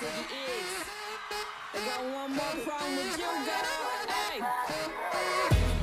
Iggs. I got one more problem with you, girl. Hey.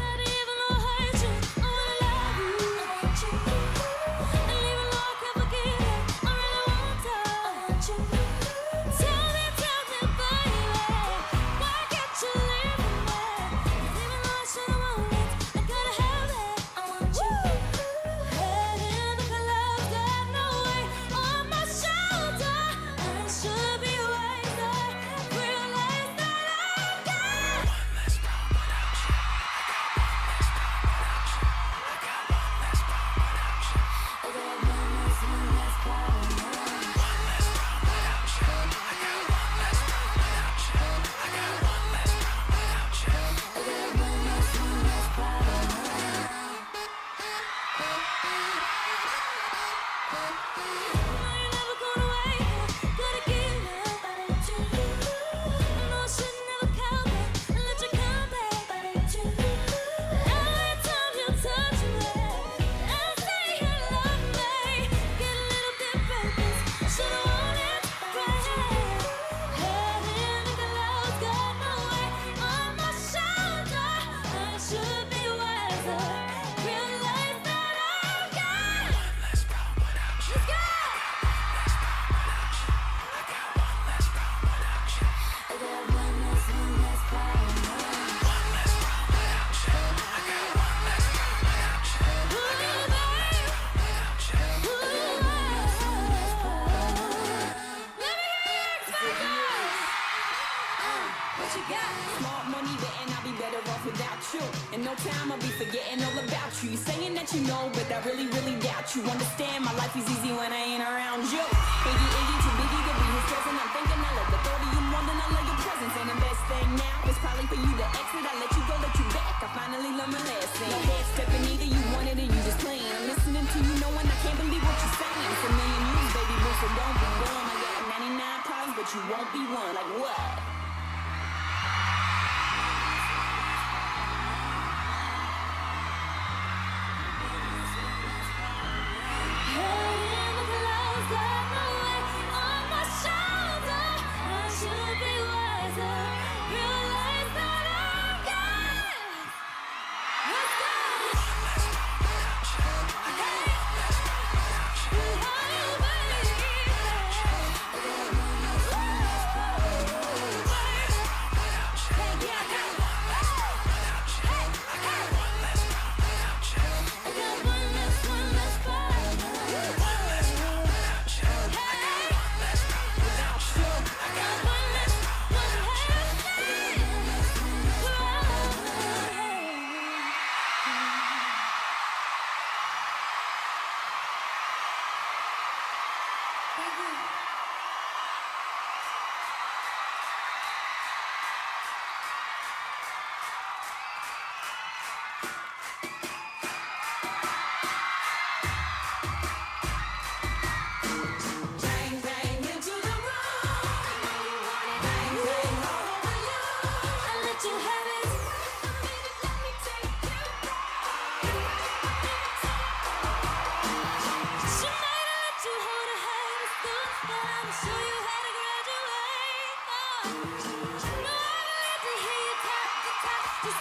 Time, I'll be forgetting all about you. Saying that you know, but I really, really doubt you. Understand, my life is easy when I ain't around you. Iggy, Iggy, too biggie to be his present. I'm thinking I love the thought of you more than I love your presence. And the best thing now is probably for you to exit. I let you go, let you back. I finally learned my lesson. No head stepping either, you want it you just playing. I'm listening to you, knowing I can't believe what you're saying. It's a million years, baby, boo, so don't be dumb. I got 99 problems, but you won't be one. Like what?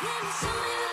Baby, show me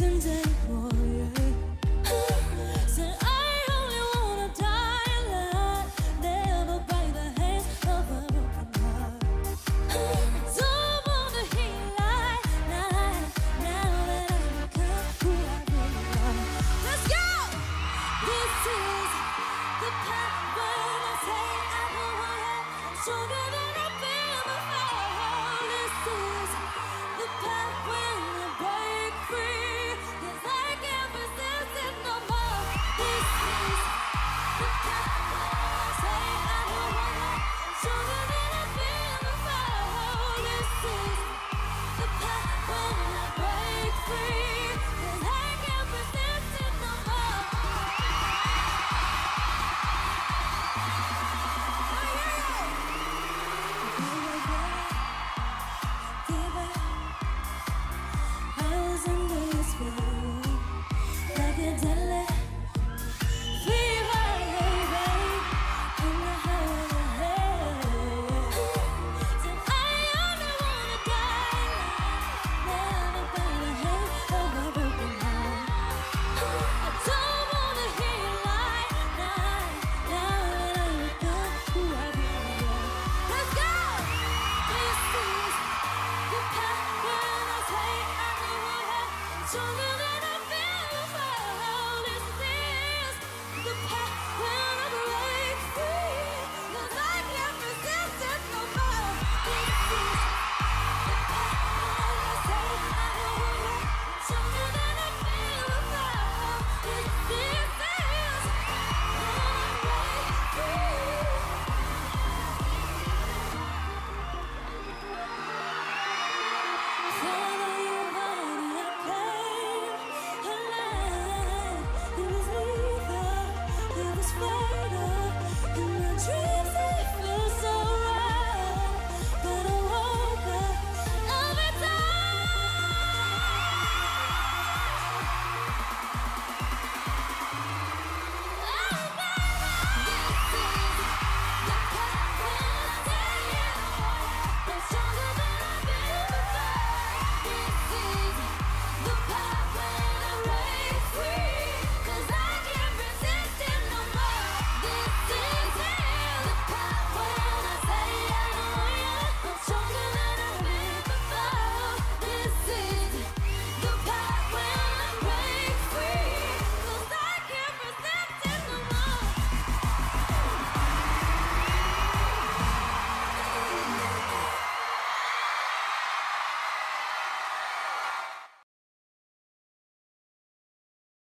can't pretend told